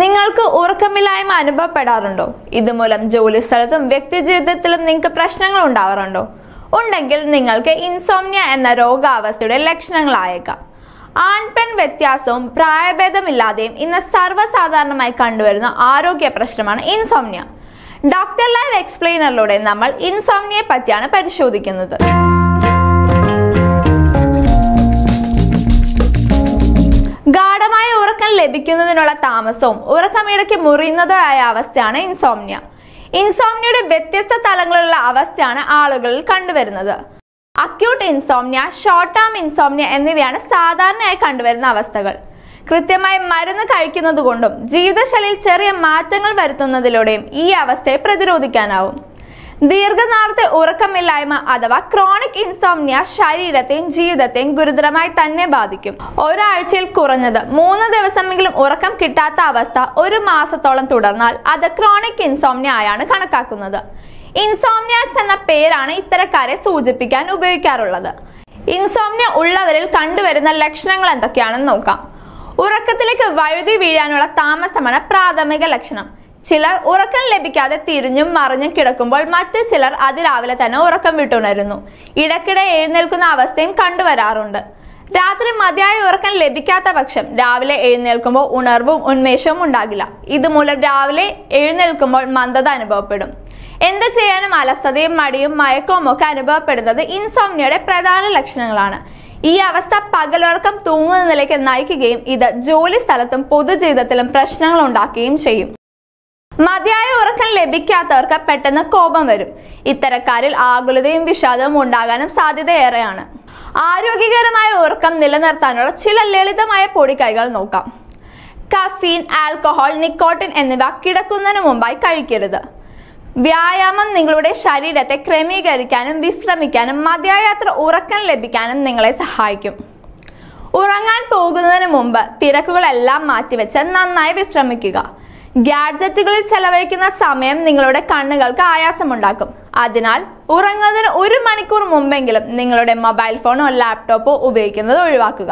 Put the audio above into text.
നിങ്ങൾക്ക് ഉറക്കമില്ലായ്മ അനുഭവപ്പെടാറുണ്ടോ? ഇതുമൂലം ജോലി സ്ഥലത്തും വ്യക്തി ജീവിതത്തിലും നിങ്ങൾക്ക് പ്രശ്നങ്ങൾ ഉണ്ടാവാറുണ്ടോ? ഉണ്ടെങ്കിൽ നിങ്ങൾക്ക് ഇൻസോംനിയ എന്ന രോഗാവസ്ഥയുടെ ലക്ഷണങ്ങളായേക്കാം. ആൺ പെൺ വ്യത്യാസവും പ്രായഭേദമില്ലാതെയും ഇന്ന് സർവസാധാരണമായി കണ്ടുവരുന്ന ആരോഗ്യ പ്രശ്നമാണ് ഇൻസോംനിയ ഡോക്ടർ ലൈവ് എക്സ്പ്ലെയിനറിലൂടെ നമ്മൾ ഇൻസോംനിയെ പറ്റിയാണ് പരിശോധിക്കുന്നത്. ലഭിക്കുന്നതിനുള്ള താമസവും ഉറക്കമിടയ്ക്ക് മുറിയുന്നതോ ആയ അവസ്ഥയാണ് ഇൻസോംനിയ. ഇൻസോംനിയയുടെ വ്യത്യസ്ത തലങ്ങളിലുള്ള അവസ്ഥയാണ് ആളുകളിൽ കണ്ടുവരുന്നത്. Acute insomnia short term insomnia എന്നിവയാണ് സാധാരണയായി കണ്ടുവരുന്ന അവസ്ഥകൾ. കൃത്യമായി മരുന്ന് കഴിക്കുന്നതുകൊണ്ടും ജീവിതശൈലിയിൽ ചെറിയ മാറ്റങ്ങൾ വരുത്തുന്നതിലൂടെയും ഈ അവസ്ഥയെ പ്രതിരോധിക്കാനാവും. ദീർഘനാളത്തെ ഉറക്കമില്ലായ്മ അഥവാ ക്രോണിക് ഇൻസോംനിയ ശരീരത്തെയും ജീവിതത്തെയും ഗുരുതരമായി തന്നെ ബാധിക്കും. ഒരാഴ്ചയിൽ കുറഞ്ഞത് മൂന്ന് ദിവസമെങ്കിലും ഉറക്കം കിട്ടാത്ത അവസ്ഥ ഒരു മാസത്തോളം തുടർന്നാൽ അത് ക്രോണിക് ഇൻസോംനിയ ആയാണ് കണക്കാക്കുന്നത്. ഇൻസോംനിയാക്സ് എന്ന പേരാണ് ഇത്തരക്കാരെ സൂചിപ്പിക്കാൻ ഉപയോഗിക്കാറുള്ളത്. ഇൻസോംനിയ ഉള്ളവരിൽ കണ്ടുവരുന്ന ലക്ഷണങ്ങൾ എന്തൊക്കെയാണെന്ന് നോക്കാം. ഉറക്കത്തിലേക്ക് വഴുതി വീഴാനുള്ള താമസമാണ് പ്രാഥമിക ലക്ഷണം. ചിലർ ഉറക്കം ലഭിക്കാതെ തിരിഞ്ഞും മറിഞ്ഞും കിടക്കുമ്പോൾ മറ്റു ചിലർ അതിരാവിലെ തന്നെ ഉറക്കം വിട്ടുണരുന്നു. ഇടയ്ക്കിടെ എഴുന്നേൽക്കുന്ന അവസ്ഥയും കണ്ടുവരാറുണ്ട്. രാത്രി മതിയായ ഉറക്കം ലഭിക്കാത്ത പക്ഷം രാവിലെ എഴുന്നേൽക്കുമ്പോൾ ഉണർവും ഉന്മേഷവും ഉണ്ടാകില്ല. ഇതുമൂലം രാവിലെ എഴുന്നേൽക്കുമ്പോൾ മന്ദത അനുഭവപ്പെടും. എന്ത് ചെയ്യാനും അലസതയും മടിയും മയക്കവും ഒക്കെ അനുഭവപ്പെടുന്നത് ഇൻസോംനിയയുടെ പ്രധാന ലക്ഷണങ്ങളാണ്. ഈ അവസ്ഥ പകലുറക്കം തൂങ്ങുന്നതിലേക്ക് നയിക്കുകയും ഇത് ജോലി സ്ഥലത്തും പൊതുജീവിതത്തിലും പ്രശ്നങ്ങൾ ഉണ്ടാക്കുകയും ചെയ്യും. മതിയായ ഉറക്കം ലഭിക്കാത്തവർക്ക് പെട്ടെന്ന് കോപം വരും. ഇത്തരക്കാരിൽ ആകുലതയും വിഷാദവും ഉണ്ടാകാനും സാധ്യതയേറെയാണ് ആരോഗ്യകരമായ ഉറക്കം നിലനിർത്താനുള്ള ചില ലളിതമായ പൊടിക്കൈകൾ നോക്കാം. കഫീൻ ആൽക്കഹോൾ നിക്കോട്ടിൻ എന്നിവ കിടക്കുന്നതിന് മുമ്പായി കഴിക്കരുത്. വ്യായാമം നിങ്ങളുടെ ശരീരത്തെ ക്രമീകരിക്കാനും വിശ്രമിക്കാനും മതിയായ അത്ര ഉറക്കം ലഭിക്കാനും നിങ്ങളെ സഹായിക്കും. ഉറങ്ങാൻ പോകുന്നതിന് മുമ്പ് തിരക്കുകളെല്ലാം മാറ്റിവെച്ച് നന്നായി വിശ്രമിക്കുക. ഗാഡ്ജറ്റുകളിൽ ചെലവഴിക്കുന്ന സമയം നിങ്ങളുടെ കണ്ണുകൾക്ക് ആയാസമുണ്ടാക്കും. അതിനാൽ ഉറങ്ങുന്നതിന് ഒരു മണിക്കൂർ മുമ്പെങ്കിലും നിങ്ങളുടെ മൊബൈൽ ഫോണോ ലാപ്ടോപ്പോ ഉപയോഗിക്കുന്നത് ഒഴിവാക്കുക.